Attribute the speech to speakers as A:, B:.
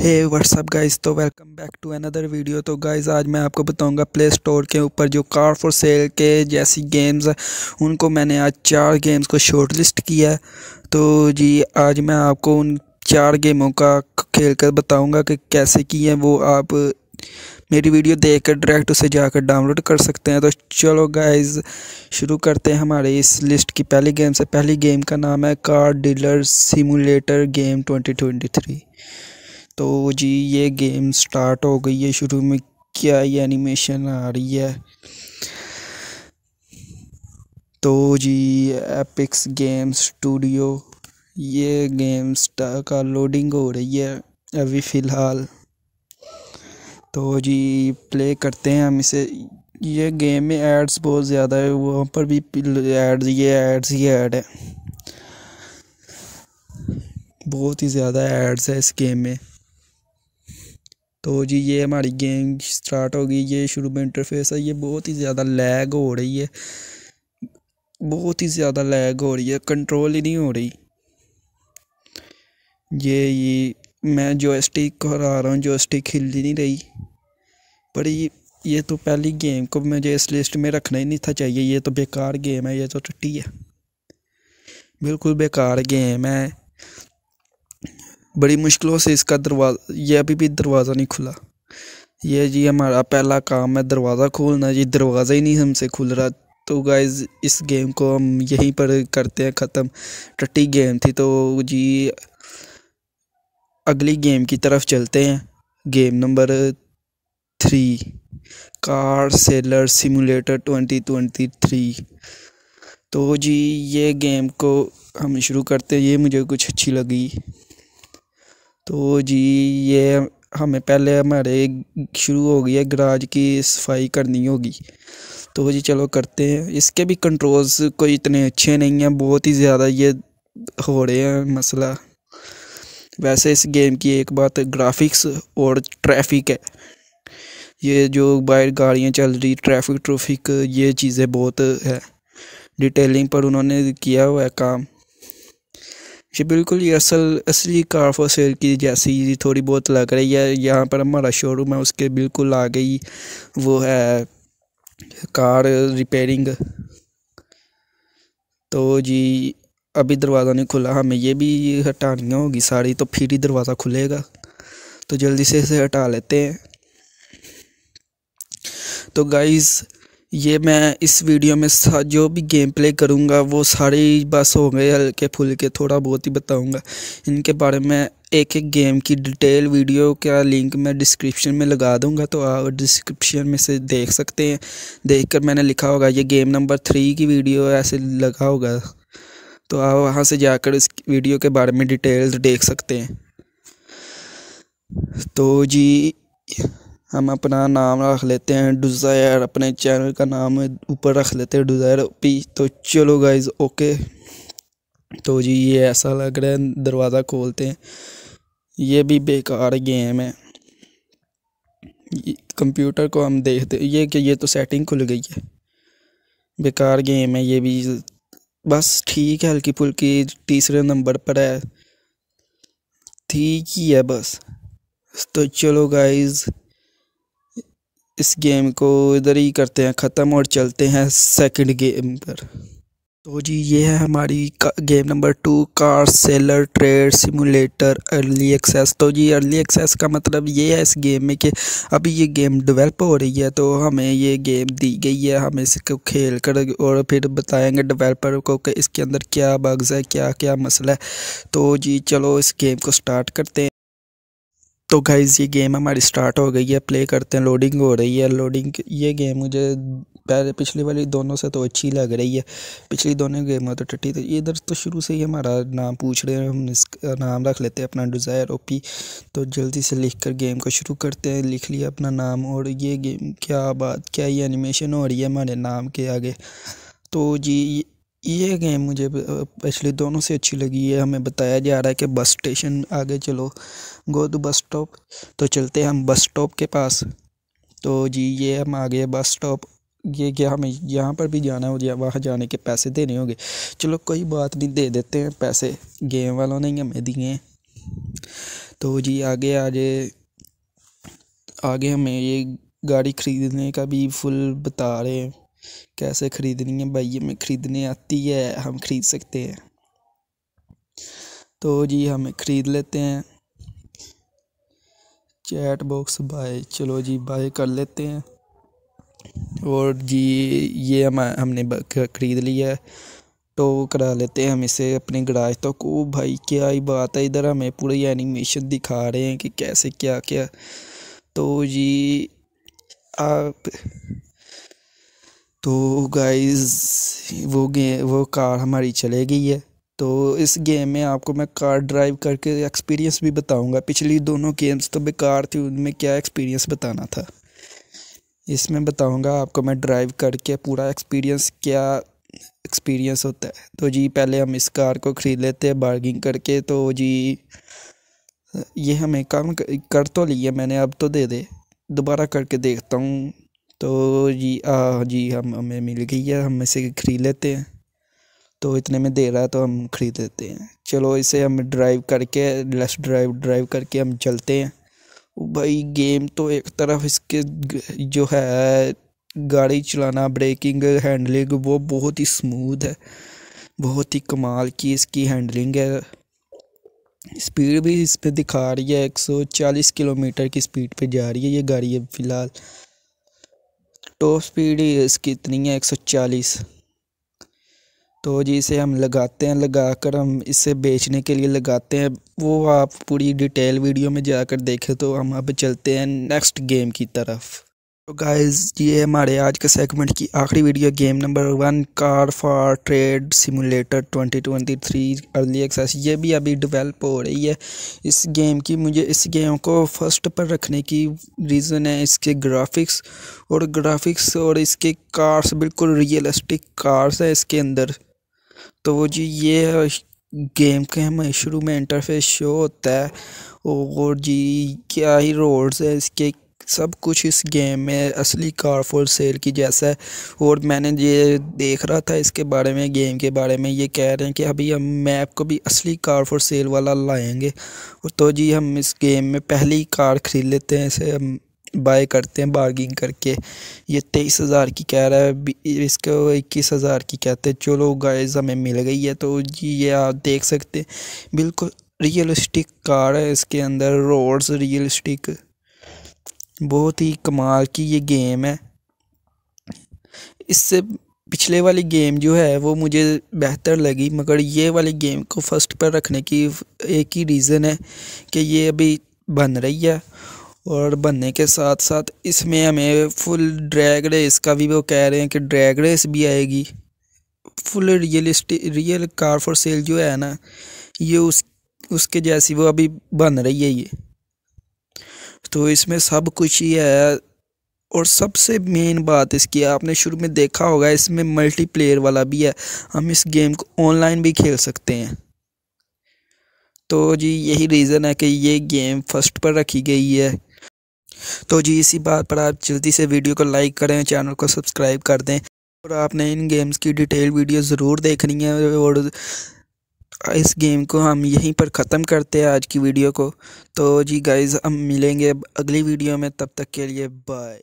A: हे what's up guys तो welcome back to another video तो guys आज मैं आपको बताऊँगा प्ले स्टोर के ऊपर जो कार फॉर सेल के जैसी गेम्स उनको मैंने आज चार गेम्स को शॉर्ट लिस्ट किया है। तो जी, आज मैं आपको उन चार गेमों का खेल कर बताऊँगा कि कैसे की है वो आप मेरी वीडियो देख कर डायरेक्ट उसे जाकर डाउनलोड कर सकते हैं। तो चलो गाइज़ शुरू करते हैं हमारे इस लिस्ट की पहली गेम से। पहली गेम का नाम है कार डीलर सिमुलेटर गेम 2023 तो जी, ये गेम स्टार्ट हो गई है शुरू में। क्या ये एनिमेशन आ रही है? तो जी एपिक्स गेम स्टूडियो ये गेम का लोडिंग हो रही है अभी फ़िलहाल। तो जी प्ले करते हैं हम इसे। ये गेम में एड्स बहुत ज़्यादा है, वहाँ पर भी एड्स ये एड्स ही एड है। बहुत ही ज़्यादा एड्स है इस गेम में। तो जी, ये हमारी गेम स्टार्ट हो गई, ये शुरू में इंटरफेस है, ये बहुत ही ज़्यादा लैग हो रही है। बहुत ही ज़्यादा लैग हो रही है कंट्रोल ही नहीं हो रही। ये ये, मैं जो स्टिक हरा रहा हूँ जो स्टिक हिल ही नहीं रही। पर ये ये तो पहली गेम को मुझे इस लिस्ट में रखना ही नहीं था चाहिए, ये तो बेकार गेम है, ये तो टट्टी है। बिल्कुल बेकार गेम है। बड़ी मुश्किलों से इसका दरवाज़ा, ये अभी भी दरवाज़ा नहीं खुला। ये जी हमारा पहला काम है दरवाज़ा खोलना, जी दरवाज़ा ही नहीं हमसे खुल रहा। तो गाइज़ इस गेम को हम यहीं पर करते हैं ख़त्म। टट्टी गेम थी तो जी अगली गेम की तरफ़ चलते हैं। Game number three car seller simulator twenty twenty three तो जी ये गेम को हम शुरू करते हैं। ये मुझे कुछ अच्छी लगी। तो जी, ये हमें पहले हमारे शुरू हो गई है, गराज की सफ़ाई करनी होगी। तो जी, चलो करते हैं। इसके भी कंट्रोल्स कोई इतने अच्छे नहीं हैं, बहुत ही ज़्यादा ये हो रहे हैं मसला। वैसे इस गेम की एक बात ग्राफिक्स और ट्रैफ़िक है। ये जो बाहर गाड़ियाँ चल रही ट्रैफ़िक ट्रैफ़िक ये चीज़ें बहुत है। डिटेलिंग पर उन्होंने किया हुआ है काम। ये बिल्कुल ही असल, असली कार फॉर सेल की जैसी थोड़ी बहुत लग रही है। यहाँ पर हमारा शोरूम है, उसके बिल्कुल आ गई वो है कार रिपेयरिंग तो जी, अभी दरवाज़ा नहीं खुला, हमें ये भी हटानी होगी सारी तो फिर ही दरवाज़ा खुलेगा। तो जल्दी से इसे हटा लेते हैं। तो गाइज़ ये मैं इस वीडियो में जो भी गेम प्ले करूँगा, वो सारे बस हो गए, हल्के फुल्के, थोड़ा बहुत ही बताऊँगा। इनके बारे में एक एक गेम की डिटेल वीडियो का लिंक मैं डिस्क्रिप्शन में लगा दूँगा तो आप डिस्क्रिप्शन में से देख सकते हैं। देखकर मैंने लिखा होगा, ये गेम नंबर थ्री की वीडियो ऐसे लगा होगा। तो आप वहाँ से जाकर इस वीडियो के बारे में डिटेल्स देख सकते हैं। तो जी हम अपना नाम रख लेते हैं डिज़ायर अपने चैनल का नाम ऊपर रख लेते हैं डिज़ायर पी तो चलो गाइज़ ओके तो जी, ये ऐसा लग रहा है, दरवाज़ा खोलते हैं। ये भी बेकार गेम है। कंप्यूटर को हम देखते ये कि ये तो सेटिंग खुल गई है। बेकार गेम है ये भी। बस ठीक है, हल्की फुल्की तीसरे नंबर पर है। ठीक ही है बस। तो चलो गाइज़ इस गेम को इधर ही करते हैं, ख़त्म और चलते हैं सेकंड गेम पर। तो जी, ये है हमारी game number two car seller trade simulator early access तो जी अर्ली एक्सेस का मतलब ये है इस गेम में कि अभी ये गेम डेवलप हो रही है तो हमें ये गेम दी गई है, हम इसको खेल कर और फिर बताएँगे डेवलपर को कि इसके अंदर क्या बग्स है क्या क्या मसला है। तो जी, चलो इस गेम को स्टार्ट करते हैं। तो गाइज़ ये गेम हमारी स्टार्ट हो गई है प्ले करते हैं लोडिंग हो रही है लोडिंग ये गेम मुझे पहले पिछली वाली दोनों से तो अच्छी लग रही है। पिछली दोनों गेम तो टट्टी थी। इधर तो शुरू से ही हमारा नाम पूछ रहे हैं, हम इसका नाम रख लेते हैं अपना डिज़ायर ओपी तो जल्दी से लिख कर गेम को शुरू करते हैं। लिख लिया अपना नाम और ये गेम क्या बात, क्या ये एनिमेशन हो रही है हमारे नाम के आगे। तो जी ये गेम मुझे पिछले दोनों से अच्छी लगी। है हमें बताया जा रहा है कि बस स्टेशन आगे चलो। गो टू बस स्टॉप तो चलते हैं हम बस स्टॉप के पास। तो जी, ये हम आ गए बस स्टॉप ये क्या हमें यहाँ पर भी जाना हो? वहाँ जाने के पैसे देने होंगे? चलो कोई बात नहीं, दे देते हैं पैसे। गेम वालों ने हमें दिए तो जी, आगे आगे आगे हमें ये गाड़ी ख़रीदने का भी फुल बता रहे हैं। कैसे ख़रीदनी है, भाई हमें ख़रीदने आती है, हम ख़रीद सकते हैं। तो जी हमें ख़रीद लेते हैं। चैट बॉक्स बाय, चलो जी बाय कर लेते हैं। और जी ये हम, हमने ख़रीद लिया है। तो करा लेते हैं हम इसे अपने गराज तक। ओ भाई क्या ही बात है, इधर हमें पूरी एनिमेशन दिखा रहे हैं कि कैसे क्या क्या तो जी आप तो गाइस वो गे वो कार हमारी चले गई है। तो इस गेम में आपको मैं कार ड्राइव करके एक्सपीरियंस भी बताऊँगा। पिछली दोनों गेम्स तो बेकार थी, उनमें क्या एक्सपीरियंस बताना था? इसमें बताऊँगा आपको मैं ड्राइव करके पूरा एक्सपीरियंस क्या एक्सपीरियंस होता है। तो जी, पहले हम इस कार को ख़रीद लेते हैं बार्गिंग करके। तो जी, ये हमें काम कर तो लिया मैंने, अब तो दे दे। दोबारा करके देखता हूँ। तो जी, आ, जी, हम, हमें मिल गई है, हम इसे ख़रीद लेते हैं। तो इतने में दे रहा है तो हम ख़रीद लेते हैं। चलो इसे हम ड्राइव करके लेस ड्राइव ड्राइव करके हम चलते हैं। भाई, गेम तो एक तरफ़ इसके जो है, गाड़ी चलाना, ब्रेकिंग, हैंडलिंग, वो बहुत ही स्मूथ है। बहुत ही कमाल की इसकी हैंडलिंग है। स्पीड भी इस पर दिखा रही है 140 किलोमीटर की स्पीड पे जा रही है ये गाड़ी है फ़िलहाल। टॉप स्पीड इसकी इतनी है 140 तो जी इसे हम लगाते हैं लगा कर हम इसे बेचने के लिए लगाते हैं। वो आप पूरी डिटेल वीडियो में जाकर देखें तो हम अब चलते हैं नेक्स्ट गेम की तरफ़। तो गाइस ये हमारे आज के सेगमेंट की आखिरी video game number one car for trade simulator 2023 early access ये भी अभी डेवलप हो रही है। इस गेम की मुझे, इस गेम को फ़र्स्ट पर रखने की रीज़न है इसके ग्राफिक्स और ग्राफिक्स और इसके कार्स बिल्कुल रियलिस्टिक कार्स है इसके अंदर। तो वो जी, ये गेम के हमें शुरू में इंटरफेस शो होता है और जी, क्या ही रोड्स है इसके सब कुछ इस गेम में असली कार फॉर सेल की जैसा है। और मैंने ये देख रहा था इसके बारे में गेम के बारे में, ये कह रहे हैं कि अभी हम मैप को भी असली कार फॉर सेल वाला लाएँगे। और तो जी, हम इस गेम में पहली कार ख़रीद लेते हैं, इसे हम बाय करते हैं बार्गिंग करके। ये तेईस हज़ार की कह रहा है इसको इक्कीस हज़ार की कहते हैं। चलो गाइस हमें मिल गई है तो जी, ये आप देख सकते हैं। बिल्कुल रियलिस्टिक कार है, इसके अंदर रोड्स रियलिस्टिक बहुत ही कमाल की ये गेम है। इससे पिछले वाली गेम जो है, वो मुझे बेहतर लगी, मगर ये वाली गेम को फ़र्स्ट पर रखने की एक ही रीज़न है कि ये अभी बन रही है, और बनने के साथ साथ इसमें हमें फुल ड्रैग रेस का भी वो कह रहे हैं कि ड्रैग रेस भी आएगी। Full realistic real car for sale जो है ना, ये उस, उसके जैसी वो अभी बन रही है ये। तो इसमें सब कुछ ही है। और सबसे मेन बात इसकी, आपने शुरू में देखा होगा, इसमें मल्टीप्लेयर वाला भी है। हम इस गेम को ऑनलाइन भी खेल सकते हैं। तो जी, यही रीज़न है कि ये गेम फ़र्स्ट पर रखी गई है। तो जी, इसी बात पर आप जल्दी से वीडियो को लाइक करें चैनल को सब्सक्राइब कर दें। और आपने इन गेम्स की डिटेल वीडियो ज़रूर देखनी है और इस गेम को हम यहीं पर ख़त्म करते हैं आज की वीडियो को। तो जी गाइज़ हम मिलेंगे अगली वीडियो में, तब तक के लिए बाय